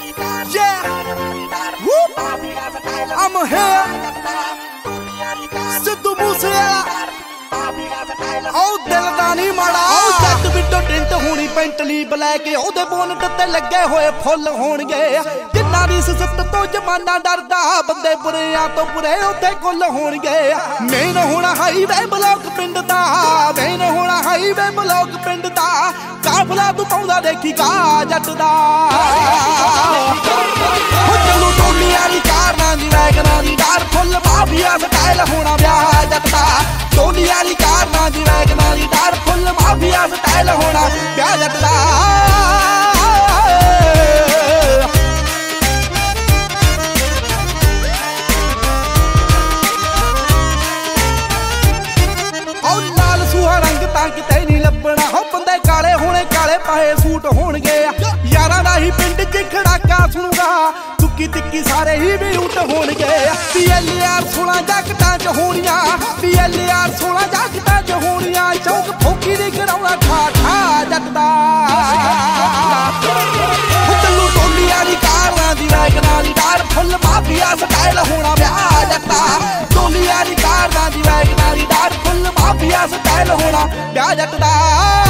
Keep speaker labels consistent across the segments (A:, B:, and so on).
A: Yeah. Whoop. I'm here. Sidhu Moose ਵਾਲਾ ਦਿਲ ਦਾ ਨਹੀਂ ਮਾੜਾ ਉਹ ਜੱਟ ਵਿੱਚੋਂ ਟਿੰਟ ਹੋਣੀ ਪੈਂਟਲੀ ਬਲੈਕ ਉਹਦੇ ਬੋਨਟ ਤੇ ਲੱਗੇ ਹੋਏ ਫੁੱਲ ਹੋਣਗੇ ਜਿੰਨਾ ਦੀ ਸਿਫਤ ਤੋਂ ਜਮਾਨਾ ਡਰਦਾ, ਬੰਦੇ ਬੁਰਿਆਂ ਤੋਂ ਬੁਰੇ ਉੱਥੇ ਕੁੱਲ ਹੋਣਗੇ ਮੇਨ ਹੋਣਾ ਹਾਈਵੇ ਬਲੌਕ ਪਿੰਡ ਦਾ, ਮੇਨ ਹੋਣਾ ਹਾਈਵੇ ਬਲੌਕ ਪਿੰਡ ਦਾ ਕਾਫਲਾ ਤੂੰ ਪਾਉਂਦਾ ਦੇਖੀ ਕਾ ਜੱਟ ਦਾ ਮਾਫੀਆ ਸਟਾਈਲ ਹੋਣਾ ਵਿਆਹ ਜੱਟ ਦਾ ਟੋਲੀ ਵਾਲੀ ਕਾਰਾਂ ਦੀ ਵੈਗਨਾਂ ਦੀ ਡਾਰ ਫੁੱਲ ਮਾਫੀਆ ਸਟਾਈਲ ਹੋਣਾ ਵਿਆਹ ਜੱਟ ਲਾਲ ਸੂਹਾ ਰੰਗ ਤਾਂ ਕਿਤੇ ਨਹੀਂ ਲੱਭਣਾ। ਹੋ ਬੰਦੇ ਕਾਲੇ ਹੋਣੇ, ਕਾਲੇ ਪਾਏ ਸੂਟ ਹੋਣਗੇ। ਯਾਰਾਂ ਦਾ ਹੀ ਪਿੰਡ 'ਚ ਖੜਾਕਾ ਸੁਣੂਗਾ। ਤੁੱਕੀ ਤਿੱਕੀ ਸਾਰੇ ਹੀ ਵੀ ਹੋਣਗੇ। ਪੀਐਲਆਰ 16 ਜੱਟਾਂ 'ਚ ਹੋਣੀਆਂ। ਪੀਐਲਆਰ 16 ਜੱਟਾਂ 'ਚ ਹੋਣੀਆਂ। ਚੌਕ ਫੋਕੀ ਦੀ ਗਰਾਉਣਾ ਠਾ ਠਾ ਜੱਟਦਾ। ਚੱਲੂ ਟੋਲੀ ਵਾਲੀ ਕਾਰਾਂ ਦੀ ਵੈਗਨਾਂ ਦੀ ਡਾਰ ਫੁੱਲ ਮਾਫੀਆ ਸਟਾਈਲ ਹੋਣਾ ਵਿਆਹ ਜੱਟਾ ਟੋਲੀ ਵਾਲੀ ਕਾਰਾਂ ਦੀ ਵੈਗਨਾਂ ਦੀ ਡਾਰ ਫੁੱਲ ਮਾਫੀਆ ਸਟਾਈਲ ਹੋਣਾ ਵਿਆਹ ਜੱਟਦਾ।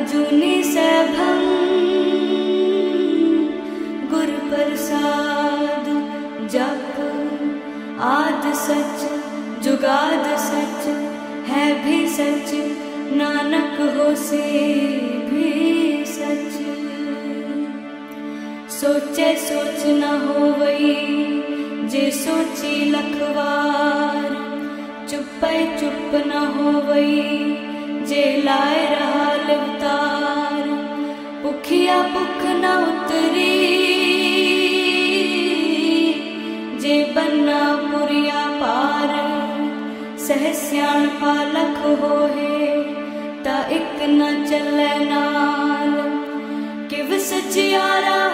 B: ਅਜੂਨੀ ਸੈਭੰ ਗੁਰ ਪ੍ਰਸਾਦ ਜਪ ਆਦ ਸਚ ਜੁਗਾਦ ਸਚ ਹੈ ਵੀ ਸਚ ਨਾਨਕ ਹੋਸੇ ਵੀ ਸਚ ਸੋਚੇ ਸੋਚ ਨ ਹੋਵਈ ਜੇ ਸੋਚੀ ਲਖਵਾਰ ਚੁੱਪੈ ਚੁੱਪ ਨ ਹੋਵਈ ਜੇ ਲਾਇ ਰਹਾ ਲਵਤਾਰ, ਭੁਖਿਆ ਭੁਖ ਨ ਉਤਰੀ। ਜੇ ਬੰਨਾ ਪੁਰੀਆ ਪਾਰ, ਸਹਿ ਸਿਆਣ ਪਾਲਖ ਹੋਏ, ਤਾਂ ਇੱਕ ਨਾ ਚੱਲੇ ਨਾਲ। ਕਿਵ ਸਚਿਆਰਾ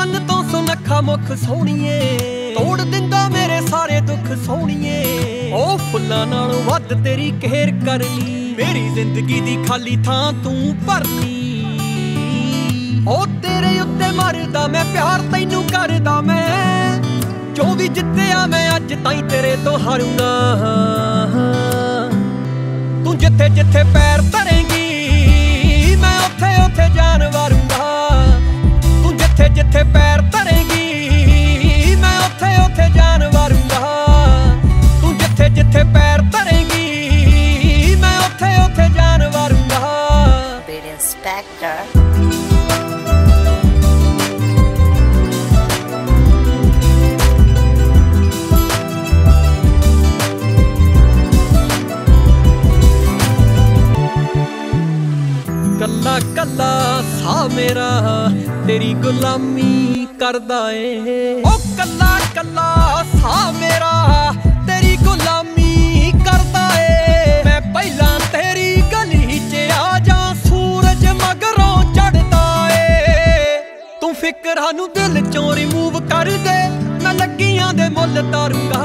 C: ਚੰਨ ਤੋਂ ਸੁਨੱਖਾ ਮੁਖ ਸੋਹਣੀਏ। ਤੋੜ ਦਿੰਦਾ ਮੇਰੇ ਸਾਰੇ ਦੁੱਖ ਸੋਹਣੀਏ। ਉਹ ਫੁੱਲਾਂ ਨਾਲੋਂ ਵੱਧ ਤੇਰੀ ਕਹਿਰ ਕਰਨੀ। ਮੇਰੀ ਜ਼ਿੰਦਗੀ ਦੀ ਖਾਲੀ ਥਾਂ ਤੂੰ ਭਰਨੀ। ਉਹ ਤੇਰੇ ਉੱਤੇ ਮਰਦਾ ਮੈਂ, ਪਿਆਰ ਤੈਨੂੰ ਕਰਦਾ ਮੈਂ। ਜੋ ਵੀ ਜਿੱਤਿਆ ਮੈਂ, ਅੱਜ ਤਾਈਂ ਤੇਰੇ ਤੋਂ ਹਾਰੂੰਗਾ। ਤੂੰ ਜਿੱਥੇ ਜਿੱਥੇ ਪੈਰ ਧਰੇਂਗੀ, ਮੈਂ ਉੱਥੇ ਉੱਥੇ ਜਾਨ ਵਾਰੂੰਗਾ। ਜਿੱਥੇ ਜਿੱਥੇ ਪੈਰ ਧਰੇਂਗੀ, ਮੈਂ ਉੱਥੇ ਉੱਥੇ ਜਾਨ ਵਾਰੂੰਗਾ ਤੂੰ ਜਿੱਥੇ ਜਿੱਥੇ ਪੈਰ ਧਰੇਂਗੀ, ਮੈਂ ਉੱਥੇ ਉੱਥੇ ਜਾਨ ਵਾਰੂੰਗਾ
D: Beat Inspector.
C: ਕੱਲਾ ਕੱਲਾ ਸਾ ਮੇਰਾ, ਤੇਰੀ ਗੁਲਾਮੀ ਕਰਦਾ ਏ। ਉਹ ਕੱਲਾ ਕੱਲਾ ਸਾ ਮੇਰਾ, ਤੇਰੀ ਗੁਲਾਮੀ ਕਰਦਾ ਏ। ਮੈਂ ਪਹਿਲਾਂ ਤੇਰੀ ਗਲੀ 'ਚ ਆ ਜਾ ਸੂਰਜ ਮਗਰੋਂ ਚੜਦਾ ਏ। ਤੂੰ ਫਿਕਰਾਂ ਨੂੰ ਦਿਲ ਚੋਂ ਰਿਮੂਵ ਕਰ ਦੇ, ਮੈਂ ਲੱਗੀਆਂ ਦੇ ਮੁੱਲ ਤਾਰੂੰਗਾ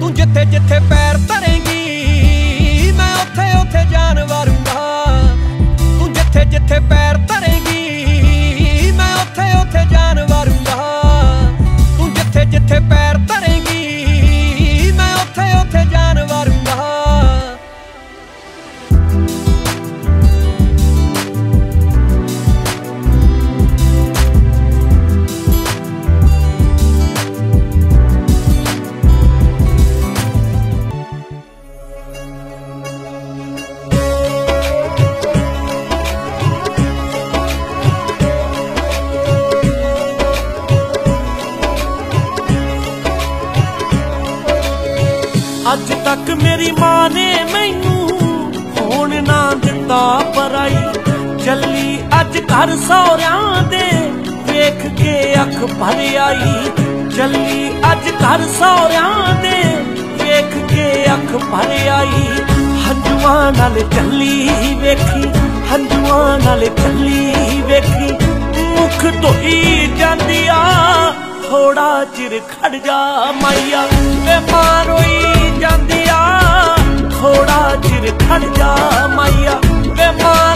C: ਤੂੰ ਜਿੱਥੇ ਜਿੱਥੇ ਪੈਰ ਧਰੇਂਗੀ, ਮੈਂ ਉੱਥੇ ਉੱਥੇ ਜਾਨਵਰ
E: ਅੱਜ ਤੱਕ ਮੇਰੀ ਮਾਂ ਨੇ ਮੈਨੂੰ ਹੋਣ ਨਾ ਦਿੱਤਾ ਪਰਾਈ। ਚੱਲੀ ਅੱਜ ਘਰ ਸੌਰਿਆਂ ਦੇ ਵੇਖ ਕੇ ਅੱਖ ਭਰ ਆਈ। ਚੱਲੀ ਅੱਜ ਘਰ ਸੌਰਿਆਂ ਦੇ ਵੇਖ ਕੇ ਅੱਖ ਭਰ ਆਈ। ਹੰਝੂਆਂ ਨਾਲ ਚੱਲੀ ਵੇਖੀ, ਹੰਝੂਆਂ ਨਾਲ ਚੱਲੀ ਵੇਖੀ। ਮੁਖ ਧੋਈ ਜਾਂਦੀ ਆ ਥੋੜਾ ਚਿਰ ਖੜ ਜਾ ਮਾਈਆ। ਵੇ ਮਾਂ ਰੋਈ ਜਾਂਦੀ ਆ ਥੋੜਾ ਚਿਰ ਖੜ ਜਾ ਮਾਈਆ ਵੇ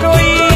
E: ਹੋਈ।